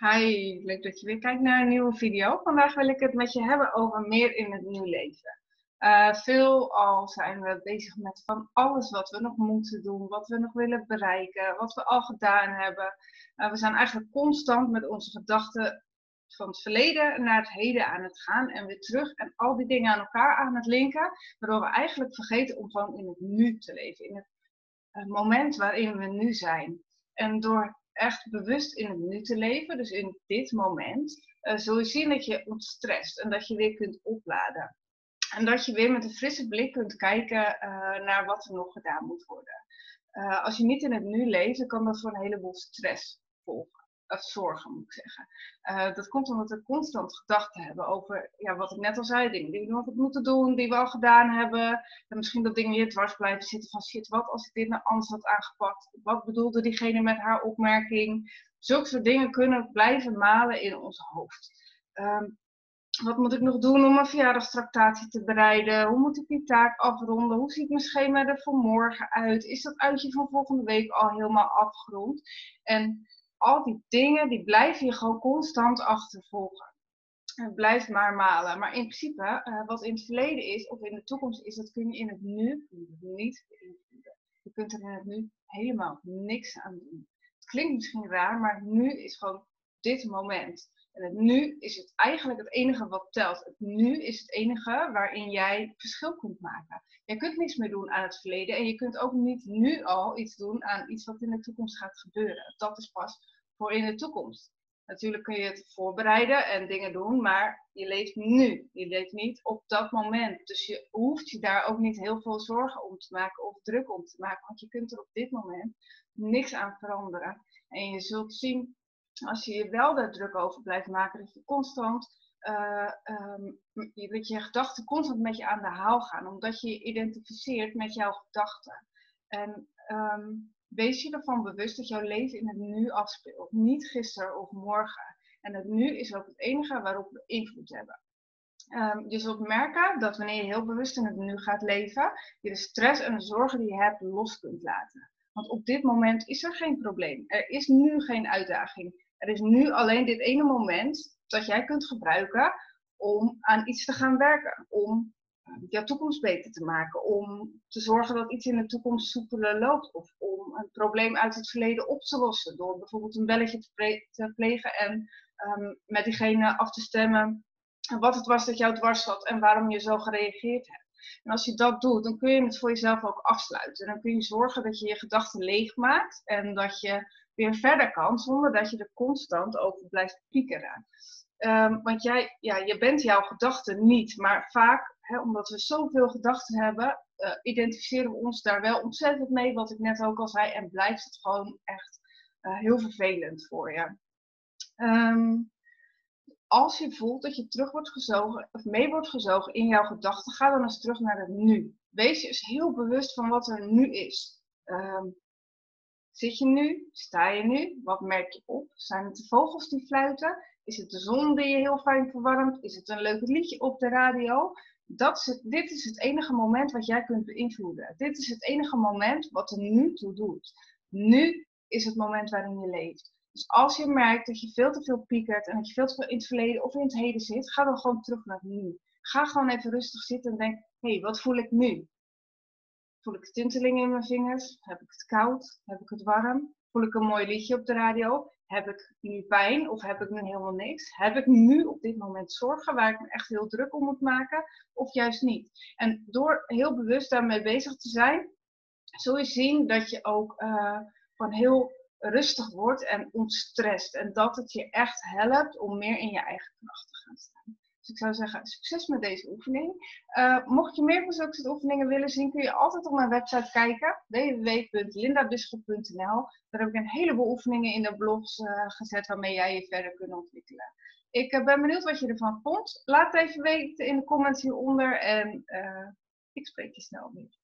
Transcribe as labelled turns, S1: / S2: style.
S1: Hi, leuk dat je weer kijkt naar een nieuwe video. Vandaag wil ik het met je hebben over meer in het nieuw leven. Uh, veel al zijn we bezig met van alles wat we nog moeten doen, wat we nog willen bereiken, wat we al gedaan hebben. Uh, we zijn eigenlijk constant met onze gedachten van het verleden naar het heden aan het gaan en weer terug en al die dingen aan elkaar aan het linken, waardoor we eigenlijk vergeten om gewoon in het nu te leven, in het uh, moment waarin we nu zijn. En door echt bewust in het nu te leven, dus in dit moment, uh, zul je zien dat je ontstrest en dat je weer kunt opladen. En dat je weer met een frisse blik kunt kijken uh, naar wat er nog gedaan moet worden. Uh, als je niet in het nu leeft, dan kan dat voor een heleboel stress volgen of zorgen moet ik zeggen. Uh, dat komt omdat we constant gedachten hebben over, ja, wat ik net al zei, dingen die we nog moeten doen, die we al gedaan hebben. En misschien dat dingen hier dwars blijven zitten van, shit, wat als ik dit nou anders had aangepakt? Wat bedoelde diegene met haar opmerking? Zulke soort dingen kunnen blijven malen in ons hoofd. Um, wat moet ik nog doen om een verjaardagstractatie te bereiden? Hoe moet ik die taak afronden? Hoe ziet mijn schema er voor morgen uit? Is dat uitje van volgende week al helemaal afgerond? En al die dingen, die blijven je gewoon constant achtervolgen. Het blijft maar malen. Maar in principe, uh, wat in het verleden is of in de toekomst is, dat kun je in het nu niet beïnvloeden. Je kunt er in het nu helemaal niks aan doen. Het klinkt misschien raar, maar nu is gewoon dit moment. En het nu is het eigenlijk het enige wat telt. Het nu is het enige waarin jij verschil kunt maken. Je kunt niets meer doen aan het verleden en je kunt ook niet nu al iets doen aan iets wat in de toekomst gaat gebeuren. Dat is pas voor in de toekomst. Natuurlijk kun je het voorbereiden en dingen doen, maar je leeft nu. Je leeft niet op dat moment. Dus je hoeft je daar ook niet heel veel zorgen om te maken of druk om te maken, want je kunt er op dit moment niks aan veranderen. En je zult zien, als je je wel daar druk over blijft maken, dat je constant uh, um, dat je gedachten constant met je aan de haal gaan, omdat je je identificeert met jouw gedachten. En um, wees je ervan bewust dat jouw leven in het nu afspeelt, niet gisteren of morgen. En het nu is ook het enige waarop we invloed hebben. Um, je zult merken dat wanneer je heel bewust in het nu gaat leven, je de stress en de zorgen die je hebt los kunt laten. Want op dit moment is er geen probleem. Er is nu geen uitdaging. Er is nu alleen dit ene moment dat jij kunt gebruiken om aan iets te gaan werken. Om jouw toekomst beter te maken. Om te zorgen dat iets in de toekomst soepeler loopt. Of om een probleem uit het verleden op te lossen. Door bijvoorbeeld een belletje te, plegen en um, met diegene af te stemmen wat het was dat jou dwars zat en waarom je zo gereageerd hebt. En als je dat doet, dan kun je het voor jezelf ook afsluiten. Dan kun je zorgen dat je je gedachten leeg maakt en dat je weer verder kan zonder dat je er constant over blijft piekeren. Um, want jij, ja, je bent jouw gedachten niet, maar vaak, hè, omdat we zoveel gedachten hebben, uh, identificeren we ons daar wel ontzettend mee, wat ik net ook al zei, en blijft het gewoon echt uh, heel vervelend voor je. Um, als je voelt dat je terug wordt gezogen, of mee wordt gezogen in jouw gedachten, ga dan eens terug naar het nu. Wees je eens heel bewust van wat er nu is. Um, zit je nu? Sta je nu? Wat merk je op? Zijn het de vogels die fluiten? Is het de zon die je heel fijn verwarmt? Is het een leuk liedje op de radio? Dat is het, dit is het enige moment wat jij kunt beïnvloeden. Dit is het enige moment wat er nu toe doet. Nu is het moment waarin je leeft. Dus als je merkt dat je veel te veel piekert en dat je veel te veel in het verleden of in het heden zit, ga dan gewoon terug naar nu. Ga gewoon even rustig zitten en denk, hé, hey, wat voel ik nu? Voel ik tintelingen in mijn vingers? Heb ik het koud? Heb ik het warm? Voel ik een mooi liedje op de radio? Heb ik nu pijn of heb ik nu helemaal niks? Heb ik nu op dit moment zorgen waar ik me echt heel druk om moet maken of juist niet? En door heel bewust daarmee bezig te zijn, zul je zien dat je ook uh, van heel rustig wordt en ontstrest. En dat het je echt helpt om meer in je eigen kracht te gaan staan. Dus ik zou zeggen, succes met deze oefening. Uh, mocht je meer van zulke oefeningen willen zien, kun je altijd op mijn website kijken. www.lindabisschop.nl Daar heb ik een heleboel oefeningen in de blogs uh, gezet waarmee jij je verder kunt ontwikkelen. Ik uh, ben benieuwd wat je ervan vond. Laat het even weten in de comments hieronder en ik spreek je snel weer.